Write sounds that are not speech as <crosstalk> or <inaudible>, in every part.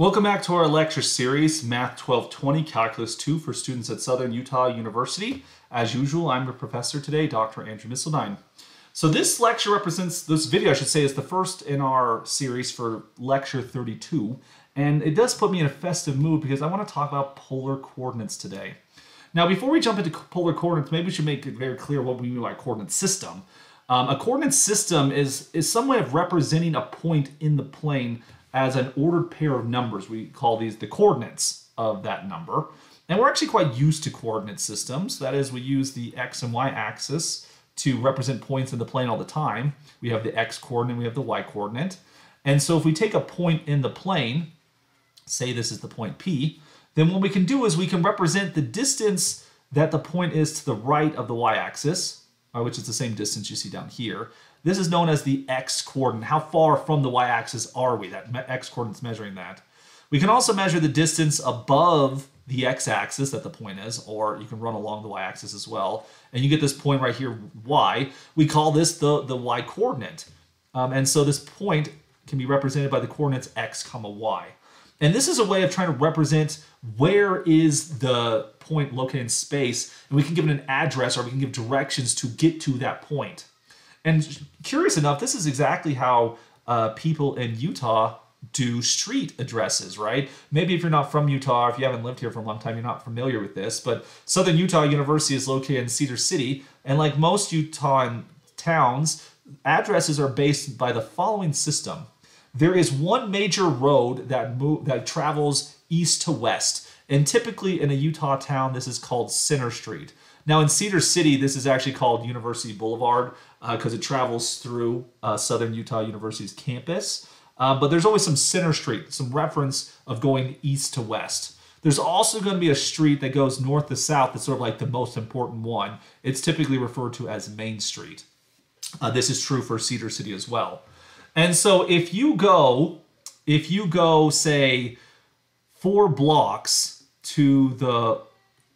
Welcome back to our lecture series, Math 1220, Calculus 2 for students at Southern Utah University. As usual, I'm your professor today, Dr. Andrew Misseldine. So this lecture represents, this video I should say, is the first in our series for lecture 32. And it does put me in a festive mood because I want to talk about polar coordinates today. Now, before we jump into polar coordinates, maybe we should make it very clear what we mean by coordinate system. Um, a coordinate system is, is some way of representing a point in the plane as an ordered pair of numbers. We call these the coordinates of that number. And we're actually quite used to coordinate systems. That is, we use the x and y axis to represent points in the plane all the time. We have the x coordinate, we have the y coordinate. And so if we take a point in the plane, say this is the point P, then what we can do is we can represent the distance that the point is to the right of the y-axis, uh, which is the same distance you see down here. This is known as the x-coordinate. How far from the y-axis are we? That x-coordinate's measuring that. We can also measure the distance above the x-axis that the point is, or you can run along the y-axis as well. And you get this point right here, y. We call this the, the y-coordinate. Um, and so this point can be represented by the coordinates x comma y. And this is a way of trying to represent where is the point located in space, and we can give it an address or we can give directions to get to that point. And curious enough, this is exactly how uh, people in Utah do street addresses, right? Maybe if you're not from Utah, if you haven't lived here for a long time, you're not familiar with this, but Southern Utah University is located in Cedar City, and like most Utah towns, addresses are based by the following system. There is one major road that that travels east to west, and typically in a Utah town, this is called Center Street. Now in Cedar City, this is actually called University Boulevard because uh, it travels through uh, Southern Utah University's campus. Uh, but there's always some center street, some reference of going east to west. There's also going to be a street that goes north to south that's sort of like the most important one. It's typically referred to as Main Street. Uh, this is true for Cedar City as well. And so if you go, if you go, say, four blocks to the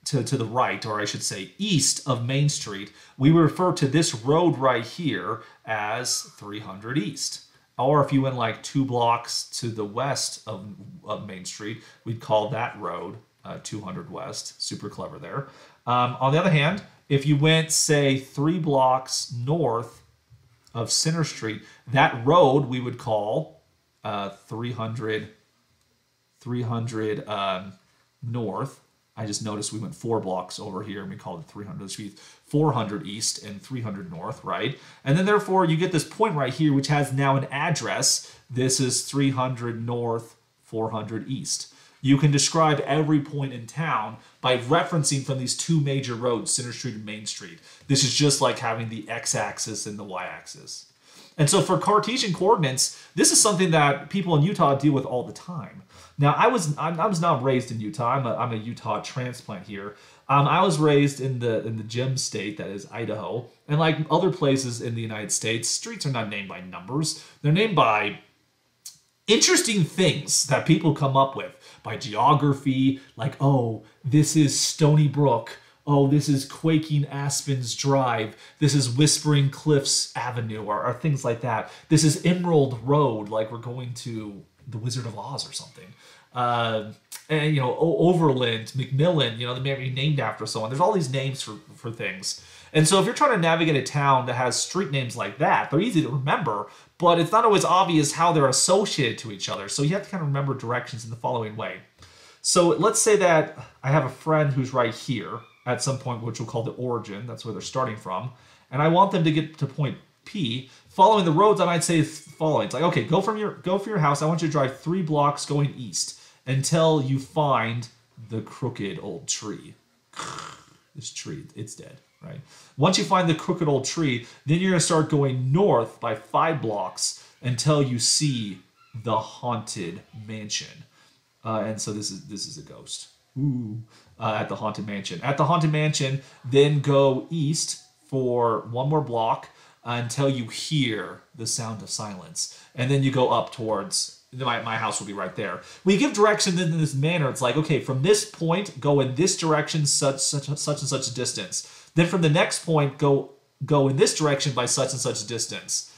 to, to the right, or I should say east of Main Street, we refer to this road right here as 300 East. Or if you went like two blocks to the west of, of Main Street, we'd call that road uh, 200 West. Super clever there. Um, on the other hand, if you went, say, three blocks north of Center Street, that road we would call uh, 300, 300 um, North. I just noticed we went four blocks over here and we called it 300. This should be 400 east and 300 north, right? And then therefore you get this point right here, which has now an address. This is 300 north, 400 east. You can describe every point in town by referencing from these two major roads, Center Street and Main Street. This is just like having the x-axis and the y-axis. And so for Cartesian coordinates, this is something that people in Utah deal with all the time. Now, I was I was not raised in Utah. I'm a, I'm a Utah transplant here. Um, I was raised in the in the gem state that is Idaho, and like other places in the United States, streets are not named by numbers. They're named by interesting things that people come up with by geography, like oh, this is Stony Brook. Oh, this is Quaking Aspens Drive. This is Whispering Cliffs Avenue, or, or things like that. This is Emerald Road, like we're going to the Wizard of Oz or something. Uh, and you know, Overland, McMillan, you know, they may be named after someone. There's all these names for, for things. And so if you're trying to navigate a town that has street names like that, they're easy to remember, but it's not always obvious how they're associated to each other. So you have to kind of remember directions in the following way. So let's say that I have a friend who's right here at some point, which we'll call the origin. That's where they're starting from. And I want them to get to point P, following the roads, I might say following. It's like, okay, go from your go for your house. I want you to drive three blocks going east until you find the crooked old tree. <sighs> this tree, it's dead, right? Once you find the crooked old tree, then you're gonna start going north by five blocks until you see the haunted mansion. Uh, and so this is this is a ghost. Ooh, uh, at the haunted mansion. At the haunted mansion, then go east for one more block until you hear the sound of silence. And then you go up towards my, my house will be right there. We give directions in this manner. It's like, okay, from this point, go in this direction, such such such and such a distance. Then from the next point, go go in this direction by such and such a distance.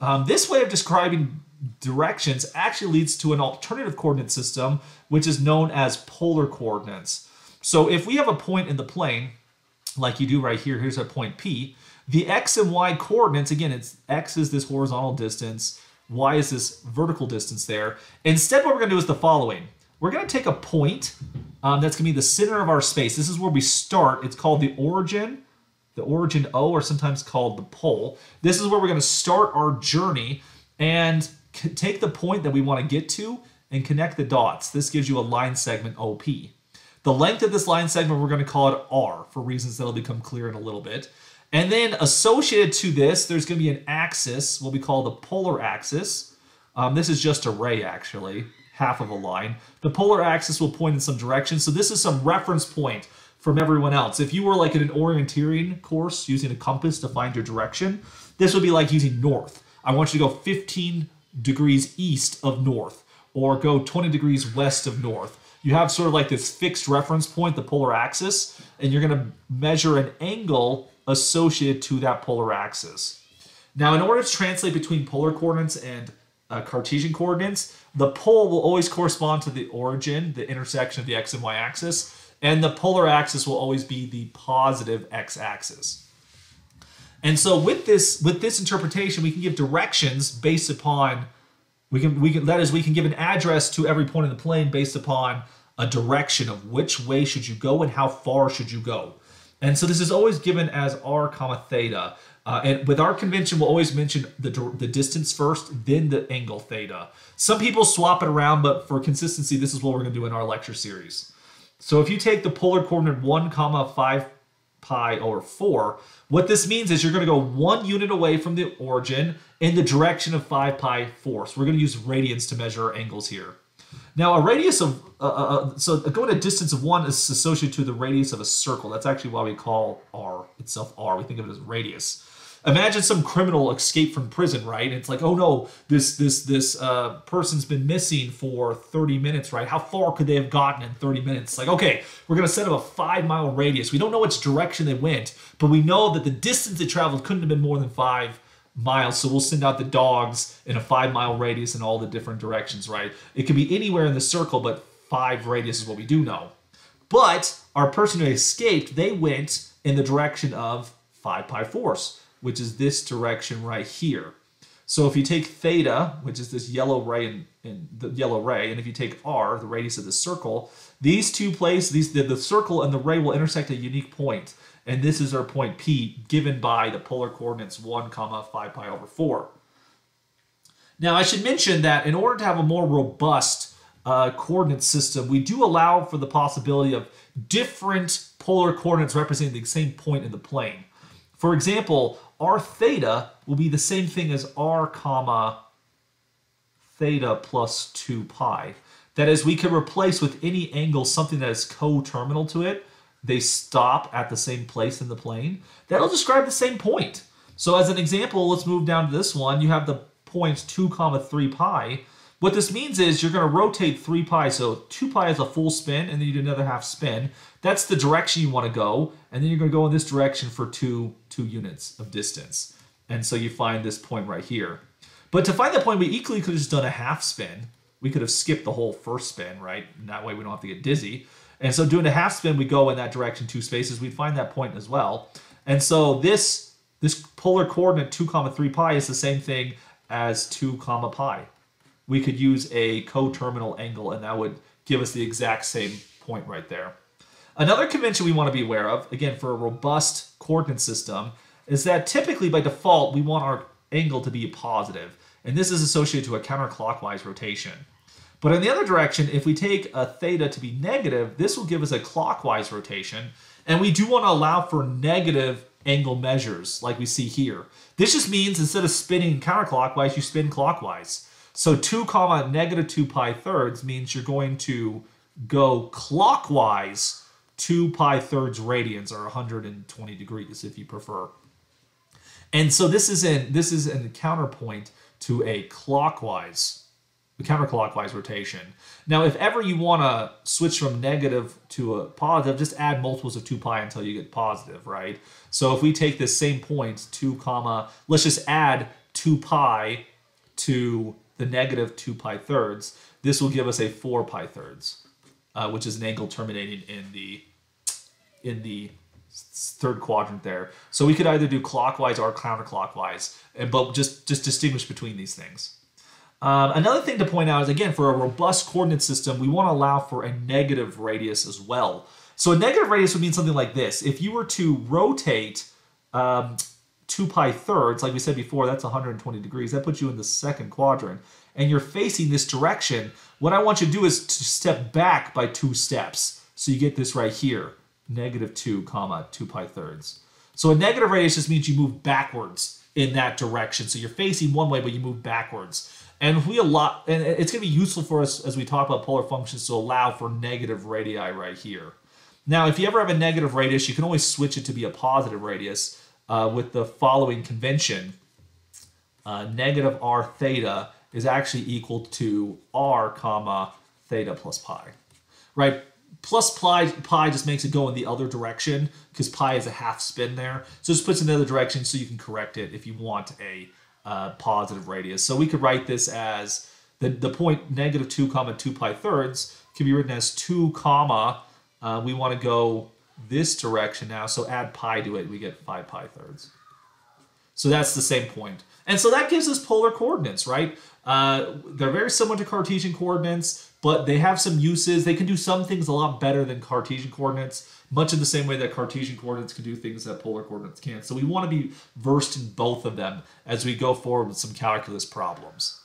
Um, this way of describing directions actually leads to an alternative coordinate system, which is known as polar coordinates. So if we have a point in the plane, like you do right here, here's a point P, the x and y coordinates, again, it's x is this horizontal distance, y is this vertical distance there. Instead, what we're gonna do is the following. We're gonna take a point um, that's gonna be the center of our space. This is where we start. It's called the origin, the origin O, or sometimes called the pole. This is where we're gonna start our journey and take the point that we wanna get to and connect the dots. This gives you a line segment OP. The length of this line segment, we're gonna call it R for reasons that'll become clear in a little bit. And then associated to this, there's going to be an axis, what we call the polar axis. Um, this is just a ray, actually, half of a line. The polar axis will point in some direction. So this is some reference point from everyone else. If you were like in an orienteering course using a compass to find your direction, this would be like using north. I want you to go 15 degrees east of north or go 20 degrees west of north. You have sort of like this fixed reference point, the polar axis, and you're going to measure an angle associated to that polar axis. Now, in order to translate between polar coordinates and uh, Cartesian coordinates, the pole will always correspond to the origin, the intersection of the x and y axis, and the polar axis will always be the positive x-axis. And so with this with this interpretation, we can give directions based upon we can we can that is we can give an address to every point in the plane based upon a direction of which way should you go and how far should you go. And so this is always given as r comma theta. Uh, and with our convention, we'll always mention the, the distance first, then the angle theta. Some people swap it around, but for consistency, this is what we're going to do in our lecture series. So if you take the polar coordinate 1 comma 5 pi over 4, what this means is you're going to go one unit away from the origin in the direction of 5 pi 4. So we're going to use radians to measure our angles here. Now, a radius of, uh, uh, uh, so going a distance of one is associated to the radius of a circle. That's actually why we call R itself R. We think of it as radius. Imagine some criminal escape from prison, right? It's like, oh no, this this this uh, person's been missing for 30 minutes, right? How far could they have gotten in 30 minutes? Like, okay, we're gonna set up a five mile radius. We don't know which direction they went, but we know that the distance they traveled couldn't have been more than five miles. So we'll send out the dogs in a five mile radius in all the different directions, right? It could be anywhere in the circle, but five radius is what we do know. But our person who escaped, they went in the direction of 5 pi force, which is this direction right here. So if you take theta, which is this yellow ray and, and the yellow ray, and if you take r, the radius of the circle, these two places, these the, the circle and the ray will intersect a unique point and this is our point P given by the polar coordinates 1 comma 5 pi over 4. Now I should mention that in order to have a more robust uh, coordinate system, we do allow for the possibility of different polar coordinates representing the same point in the plane. For example, r theta will be the same thing as r comma theta plus 2 pi. That is, we can replace with any angle something that is co-terminal to it they stop at the same place in the plane, that'll describe the same point. So as an example, let's move down to this one. You have the points point 2 comma 3 pi. What this means is you're going to rotate 3 pi. So 2 pi is a full spin, and then you do another half spin. That's the direction you want to go. And then you're going to go in this direction for two, two units of distance. And so you find this point right here. But to find that point, we equally could have just done a half spin. We could have skipped the whole first spin, right? And that way we don't have to get dizzy. And so doing a half spin, we go in that direction two spaces. We'd find that point as well. And so this this polar coordinate 2 comma 3 pi is the same thing as 2 comma pi. We could use a coterminal angle and that would give us the exact same point right there. Another convention we want to be aware of, again for a robust coordinate system, is that typically by default we want our angle to be positive. And this is associated to a counterclockwise rotation. But in the other direction, if we take a theta to be negative, this will give us a clockwise rotation. And we do want to allow for negative angle measures like we see here. This just means instead of spinning counterclockwise, you spin clockwise. So 2 comma negative 2 pi thirds means you're going to go clockwise 2 pi thirds radians or 120 degrees if you prefer. And so this is in this is a counterpoint to a clockwise counterclockwise rotation. Now, if ever you want to switch from negative to a positive, just add multiples of 2 pi until you get positive, right? So if we take this same point, 2 comma, let's just add 2 pi to the negative 2 pi thirds, this will give us a 4 pi thirds, uh, which is an angle terminating in the in the third quadrant there. So we could either do clockwise or counterclockwise, but just just distinguish between these things. Um, another thing to point out is again for a robust coordinate system, we want to allow for a negative radius as well. So a negative radius would mean something like this: if you were to rotate um, 2 pi thirds, like we said before, that's 120 degrees. That puts you in the second quadrant. And you're facing this direction. What I want you to do is to step back by two steps. So you get this right here, negative 2 comma 2 pi thirds. So a negative radius just means you move backwards in that direction. So you're facing one way, but you move backwards. And we a lot, and it's going to be useful for us as we talk about polar functions to allow for negative radii right here. Now, if you ever have a negative radius, you can always switch it to be a positive radius uh, with the following convention. Uh, negative r theta is actually equal to r comma theta plus pi, right? Plus pi, pi just makes it go in the other direction because pi is a half spin there. So it puts it in the other direction so you can correct it if you want a uh, positive radius. So we could write this as the, the point negative 2 comma 2 pi thirds can be written as 2 comma, uh, we want to go this direction now, so add pi to it, we get 5 pi thirds. So that's the same point. And so that gives us polar coordinates, right? Uh, they're very similar to Cartesian coordinates, but they have some uses. They can do some things a lot better than Cartesian coordinates, much in the same way that Cartesian coordinates can do things that polar coordinates can't. So we want to be versed in both of them as we go forward with some calculus problems.